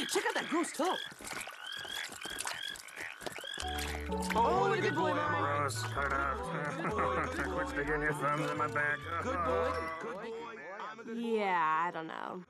Hey, check out that gross toe. Oh, what a good boy, Mom. Gross. Cut out. Quit sticking your thumbs in my back. Good boy. Good boy. I'm a good Yeah, I don't know.